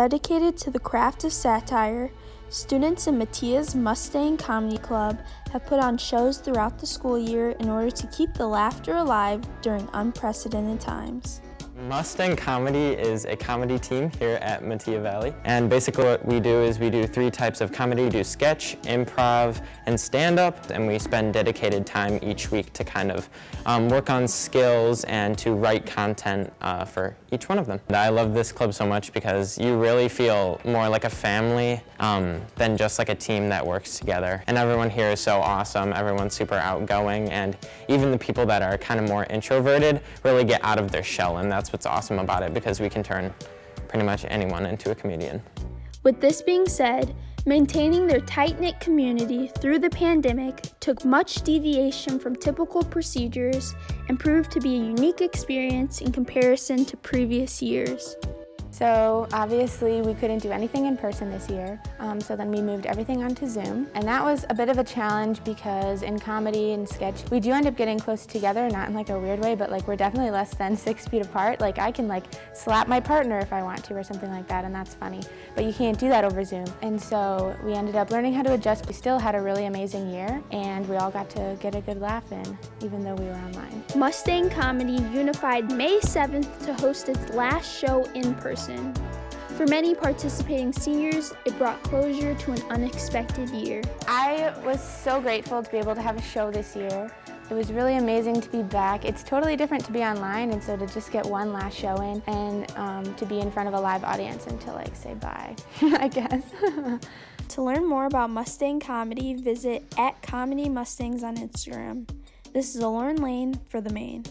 Dedicated to the craft of satire, students in Metea's Mustang Comedy Club have put on shows throughout the school year in order to keep the laughter alive during unprecedented times. Mustang Comedy is a comedy team here at Metea Valley. And basically what we do is we do three types of comedy. We do sketch, improv, and stand-up. And we spend dedicated time each week to kind of um, work on skills and to write content uh, for each one of them. I love this club so much because you really feel more like a family um, than just like a team that works together. And everyone here is so awesome. Everyone's super outgoing. And even the people that are kind of more introverted really get out of their shell. And that's what's awesome about it because we can turn pretty much anyone into a comedian. With this being said, maintaining their tight knit community through the pandemic took much deviation from typical procedures and proved to be a unique experience in comparison to previous years. So obviously we couldn't do anything in person this year, um, so then we moved everything onto Zoom. And that was a bit of a challenge because in comedy and sketch, we do end up getting close together, not in like a weird way, but like we're definitely less than six feet apart. Like I can like slap my partner if I want to or something like that, and that's funny. But you can't do that over Zoom. And so we ended up learning how to adjust. We still had a really amazing year, and we all got to get a good laugh in, even though we were online. Mustang Comedy unified May 7th to host its last show in person. For many participating seniors, it brought closure to an unexpected year. I was so grateful to be able to have a show this year. It was really amazing to be back. It's totally different to be online, and so to just get one last show in and um, to be in front of a live audience and to like say bye, I guess. to learn more about Mustang Comedy, visit at Comedy Mustangs on Instagram. This is Lauren Lane for The Mane.